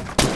you